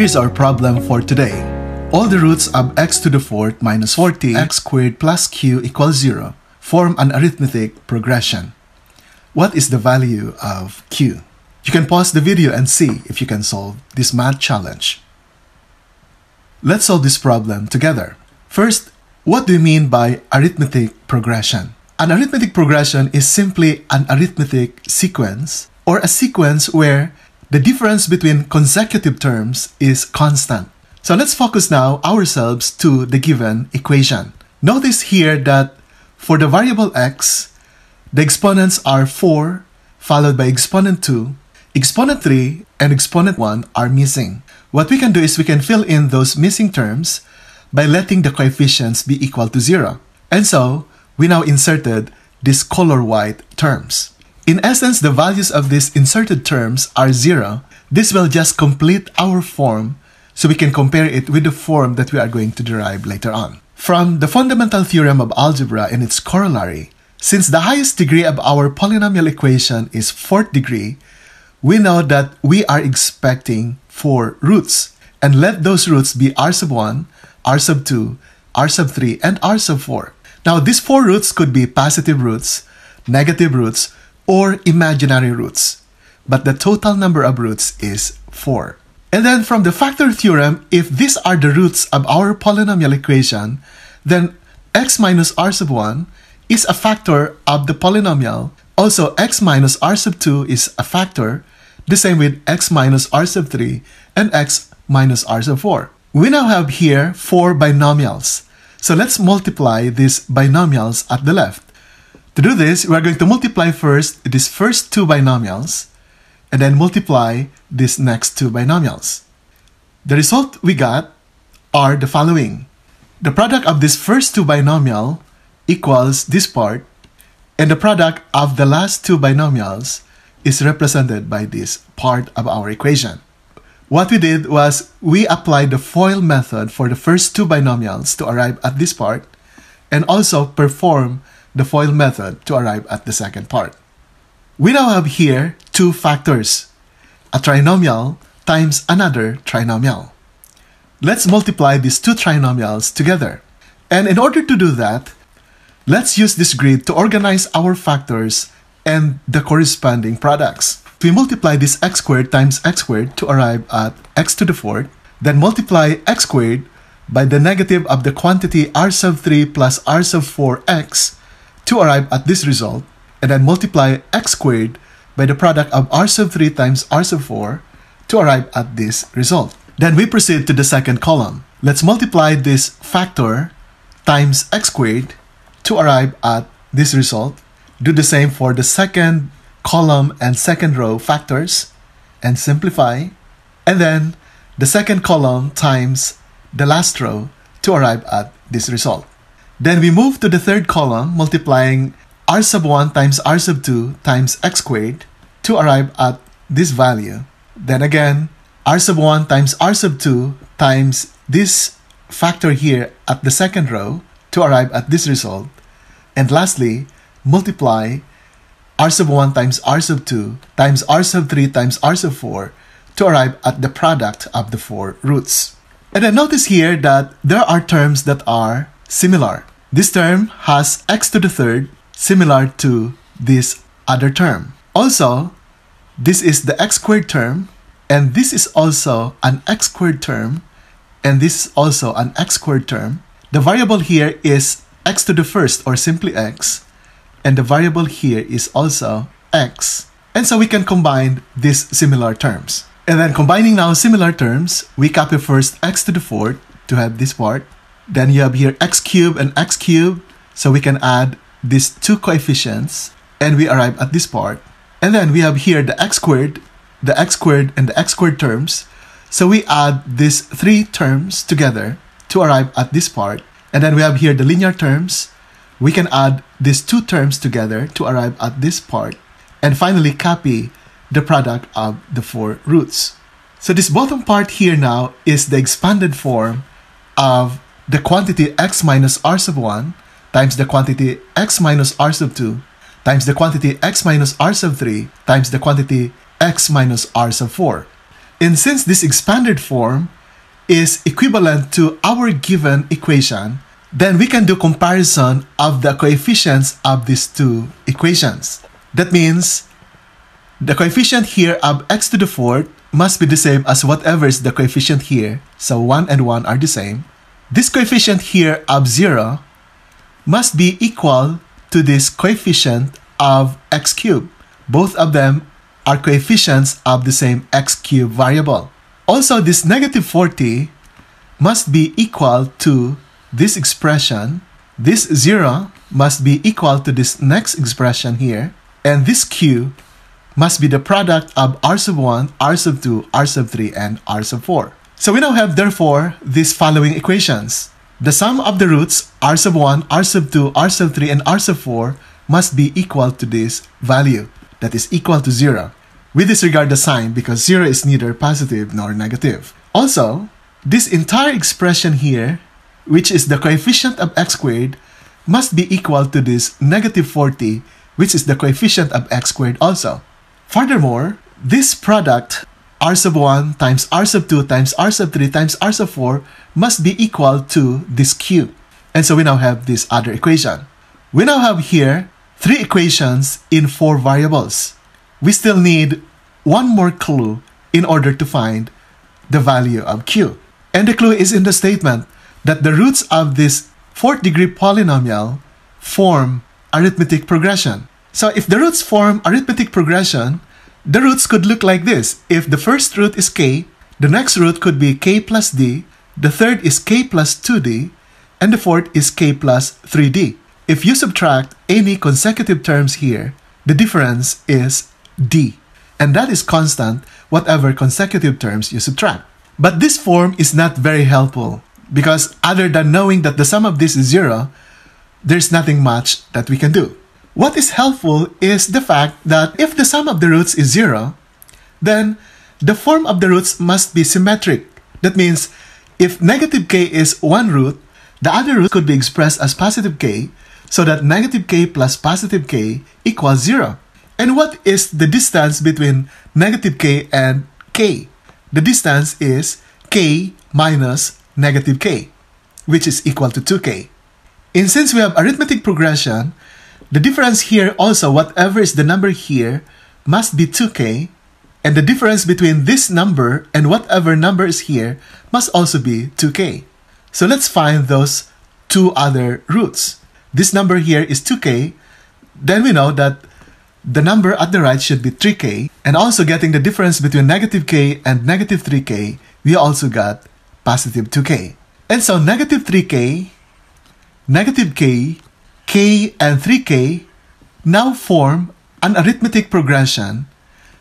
Here's our problem for today. All the roots of x to the fourth minus 40 x squared plus q equals 0 form an arithmetic progression. What is the value of q? You can pause the video and see if you can solve this math challenge. Let's solve this problem together. First, what do you mean by arithmetic progression? An arithmetic progression is simply an arithmetic sequence or a sequence where the difference between consecutive terms is constant. So let's focus now ourselves to the given equation. Notice here that for the variable x, the exponents are 4 followed by exponent 2, exponent 3, and exponent 1 are missing. What we can do is we can fill in those missing terms by letting the coefficients be equal to 0. And so, we now inserted these color white terms. In essence, the values of these inserted terms are zero. This will just complete our form so we can compare it with the form that we are going to derive later on. From the fundamental theorem of algebra and its corollary, since the highest degree of our polynomial equation is fourth degree, we know that we are expecting four roots. And let those roots be r sub 1, r sub 2, r sub 3, and r sub 4. Now, these four roots could be positive roots, negative roots, or imaginary roots, but the total number of roots is 4. And then from the factor theorem, if these are the roots of our polynomial equation, then x minus r sub 1 is a factor of the polynomial. Also, x minus r sub 2 is a factor, the same with x minus r sub 3 and x minus r sub 4. We now have here four binomials. So let's multiply these binomials at the left. To do this, we are going to multiply first these first two binomials and then multiply these next two binomials. The result we got are the following. The product of this first two binomial equals this part and the product of the last two binomials is represented by this part of our equation. What we did was we applied the FOIL method for the first two binomials to arrive at this part and also perform the FOIL method to arrive at the second part. We now have here two factors, a trinomial times another trinomial. Let's multiply these two trinomials together. And in order to do that, let's use this grid to organize our factors and the corresponding products. We multiply this x squared times x squared to arrive at x to the fourth, then multiply x squared by the negative of the quantity r sub 3 plus r sub 4x to arrive at this result, and then multiply x squared by the product of r sub 3 times r sub 4 to arrive at this result. Then we proceed to the second column. Let's multiply this factor times x squared to arrive at this result. Do the same for the second column and second row factors and simplify. And then the second column times the last row to arrive at this result. Then we move to the third column, multiplying r sub 1 times r sub 2 times x squared to arrive at this value. Then again, r sub 1 times r sub 2 times this factor here at the second row to arrive at this result. And lastly, multiply r sub 1 times r sub 2 times r sub 3 times r sub 4 to arrive at the product of the four roots. And then notice here that there are terms that are similar. This term has x to the third similar to this other term. Also, this is the x squared term, and this is also an x squared term, and this is also an x squared term. The variable here is x to the first, or simply x, and the variable here is also x. And so we can combine these similar terms. And then combining now similar terms, we copy first x to the fourth to have this part, then you have here x cubed and x cubed. So we can add these two coefficients and we arrive at this part. And then we have here the x squared, the x squared and the x squared terms. So we add these three terms together to arrive at this part. And then we have here the linear terms. We can add these two terms together to arrive at this part. And finally copy the product of the four roots. So this bottom part here now is the expanded form of the quantity x minus r sub 1 times the quantity x minus r sub 2 times the quantity x minus r sub 3 times the quantity x minus r sub 4. And since this expanded form is equivalent to our given equation, then we can do comparison of the coefficients of these two equations. That means the coefficient here of x to the fourth must be the same as whatever is the coefficient here. So 1 and 1 are the same. This coefficient here of 0 must be equal to this coefficient of x cubed. Both of them are coefficients of the same x cubed variable. Also, this negative 40 must be equal to this expression. This 0 must be equal to this next expression here. And this q must be the product of r sub 1, r sub 2, r sub 3, and r sub 4. So we now have, therefore, these following equations. The sum of the roots r sub 1, r sub 2, r sub 3, and r sub 4 must be equal to this value, that is equal to 0. We disregard the sign because 0 is neither positive nor negative. Also, this entire expression here, which is the coefficient of x squared, must be equal to this negative 40, which is the coefficient of x squared also. Furthermore, this product r sub 1 times r sub 2 times r sub 3 times r sub 4 must be equal to this q. And so we now have this other equation. We now have here three equations in four variables. We still need one more clue in order to find the value of q. And the clue is in the statement that the roots of this fourth degree polynomial form arithmetic progression. So if the roots form arithmetic progression, the roots could look like this. If the first root is k, the next root could be k plus d, the third is k plus 2d, and the fourth is k plus 3d. If you subtract any consecutive terms here, the difference is d. And that is constant whatever consecutive terms you subtract. But this form is not very helpful because other than knowing that the sum of this is zero, there's nothing much that we can do. What is helpful is the fact that if the sum of the roots is zero, then the form of the roots must be symmetric. That means if negative k is one root, the other root could be expressed as positive k, so that negative k plus positive k equals zero. And what is the distance between negative k and k? The distance is k minus negative k, which is equal to 2k. And since we have arithmetic progression, the difference here also, whatever is the number here, must be 2k, and the difference between this number and whatever number is here must also be 2k. So let's find those two other roots. This number here is 2k, then we know that the number at the right should be 3k, and also getting the difference between negative k and negative 3k, we also got positive 2k. And so negative 3k, negative k, k and 3k now form an arithmetic progression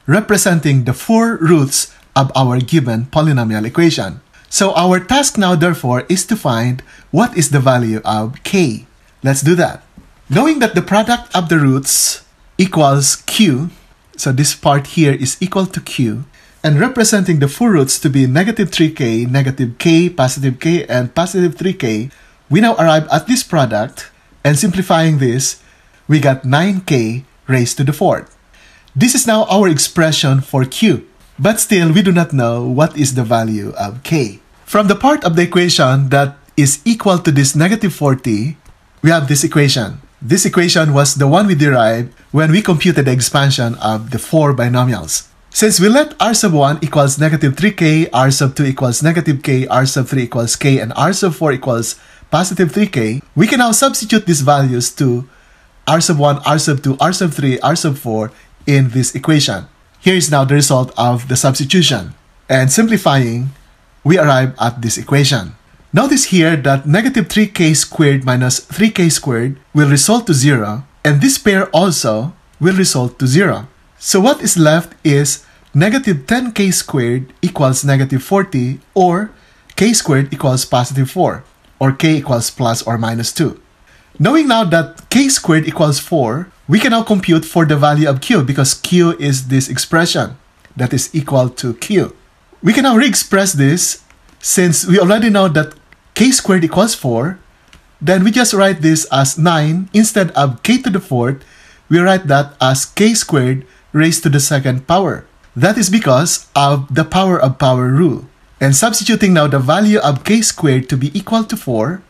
representing the four roots of our given polynomial equation. So our task now therefore is to find what is the value of k. Let's do that. Knowing that the product of the roots equals q, so this part here is equal to q, and representing the four roots to be negative 3k, negative k, positive k, and positive 3k, we now arrive at this product and simplifying this, we got 9k raised to the fourth. This is now our expression for q, but still we do not know what is the value of k. From the part of the equation that is equal to this negative 40, we have this equation. This equation was the one we derived when we computed the expansion of the four binomials. Since we let r sub 1 equals negative 3k, r sub 2 equals negative k, r sub 3 equals k, and r sub 4 equals positive 3k, we can now substitute these values to r sub 1, r sub 2, r sub 3, r sub 4 in this equation. Here is now the result of the substitution. And simplifying, we arrive at this equation. Notice here that negative 3k squared minus 3k squared will result to 0, and this pair also will result to 0. So what is left is negative 10k squared equals negative 40, or k squared equals positive 4 or k equals plus or minus 2. Knowing now that k squared equals 4, we can now compute for the value of q because q is this expression that is equal to q. We can now re-express this since we already know that k squared equals 4, then we just write this as 9 instead of k to the fourth, we write that as k squared raised to the second power. That is because of the power of power rule. And substituting now the value of k squared to be equal to 4,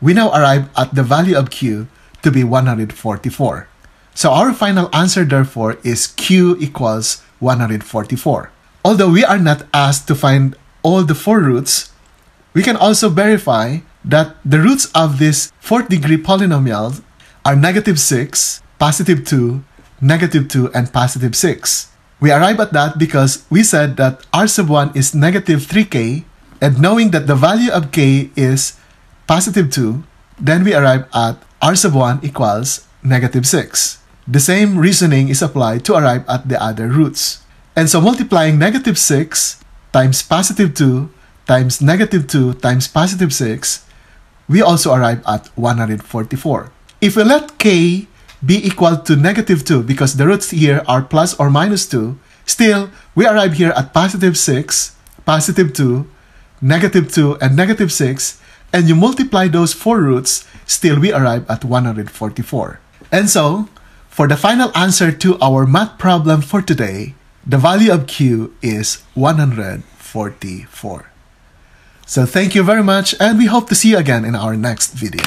we now arrive at the value of q to be 144. So our final answer therefore is q equals 144. Although we are not asked to find all the four roots, we can also verify that the roots of this fourth degree polynomial are negative 6, positive 2, negative 2, and positive 6. We arrive at that because we said that r sub 1 is negative 3k, and knowing that the value of k is positive 2, then we arrive at r sub 1 equals negative 6. The same reasoning is applied to arrive at the other roots. And so multiplying negative 6 times positive 2 times negative 2 times positive 6, we also arrive at 144. If we let k be equal to negative 2 because the roots here are plus or minus 2, still we arrive here at positive 6, positive 2, negative 2, and negative 6, and you multiply those four roots, still we arrive at 144. And so, for the final answer to our math problem for today, the value of q is 144. So thank you very much and we hope to see you again in our next video.